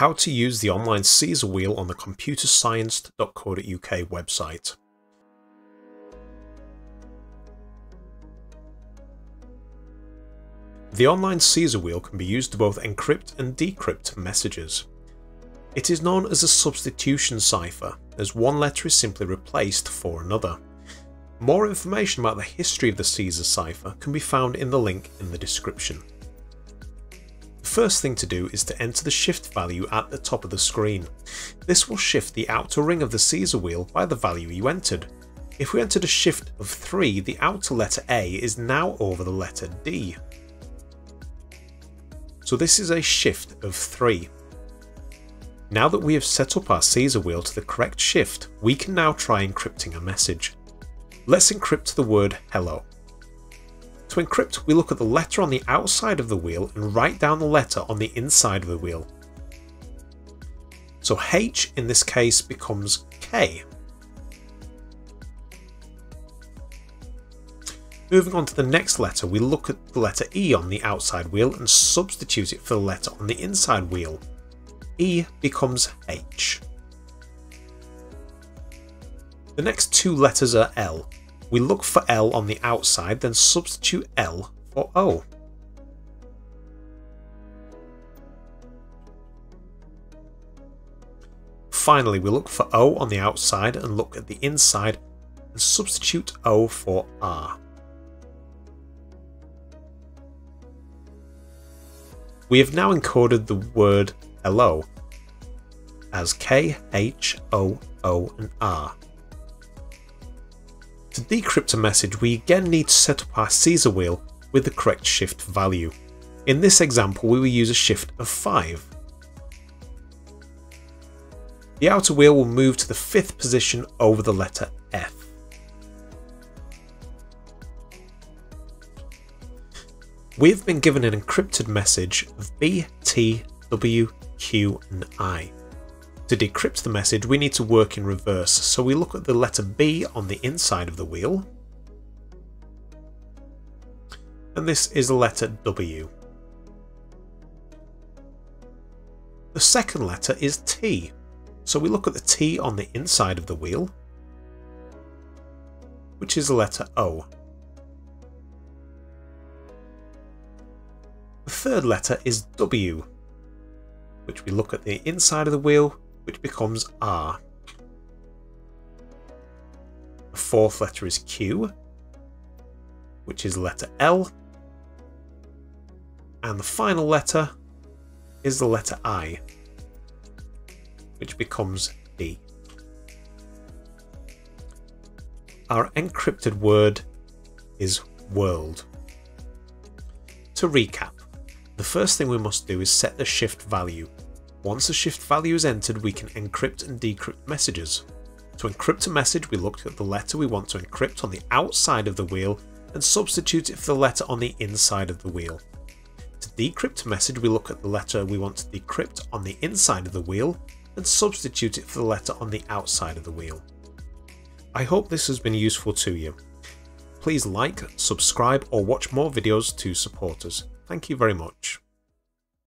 how to use the online Caesar wheel on the computerscienced.co.uk website. The online Caesar wheel can be used to both encrypt and decrypt messages. It is known as a substitution cipher, as one letter is simply replaced for another. More information about the history of the Caesar cipher can be found in the link in the description. First thing to do is to enter the shift value at the top of the screen. This will shift the outer ring of the Caesar wheel by the value you entered. If we entered a shift of 3, the outer letter A is now over the letter D. So this is a shift of 3. Now that we have set up our Caesar wheel to the correct shift, we can now try encrypting a message. Let's encrypt the word hello. To encrypt, we look at the letter on the outside of the wheel and write down the letter on the inside of the wheel. So H in this case becomes K. Moving on to the next letter, we look at the letter E on the outside wheel and substitute it for the letter on the inside wheel. E becomes H. The next two letters are L. We look for L on the outside, then substitute L for O. Finally, we look for O on the outside and look at the inside and substitute O for R. We have now encoded the word hello as K, H, O, O and R. To decrypt a message we again need to set up our Caesar wheel with the correct shift value. In this example we will use a shift of 5. The outer wheel will move to the fifth position over the letter F. We have been given an encrypted message of B, T, W, Q and I. To decrypt the message we need to work in reverse, so we look at the letter B on the inside of the wheel, and this is the letter W. The second letter is T, so we look at the T on the inside of the wheel, which is the letter O. The third letter is W, which we look at the inside of the wheel, which becomes R. The fourth letter is Q, which is letter L. And the final letter is the letter I, which becomes D. Our encrypted word is world. To recap, the first thing we must do is set the shift value. Once the shift value is entered, we can encrypt and decrypt messages. To encrypt a message, we look at the letter we want to encrypt on the outside of the wheel and substitute it for the letter on the inside of the wheel. To decrypt a message, we look at the letter we want to decrypt on the inside of the wheel and substitute it for the letter on the outside of the wheel. I hope this has been useful to you. Please like, subscribe or watch more videos to support us. Thank you very much.